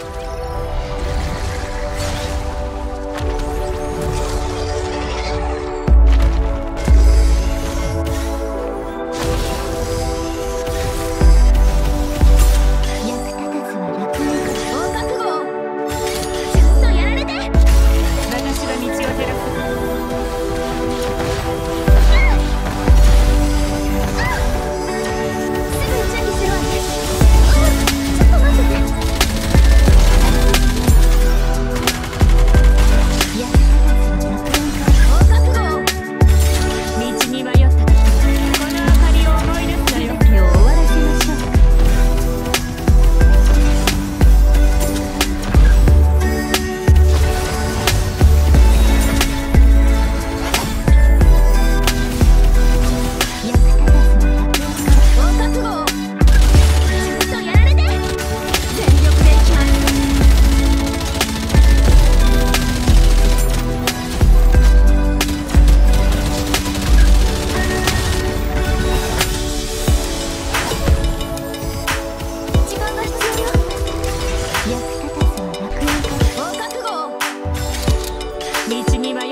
you 12枚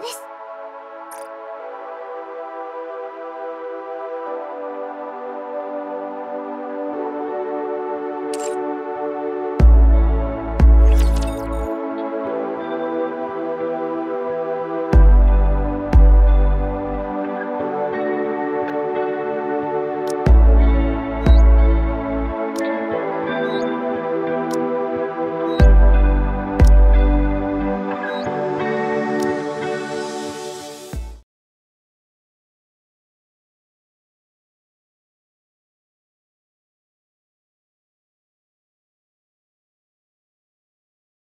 です。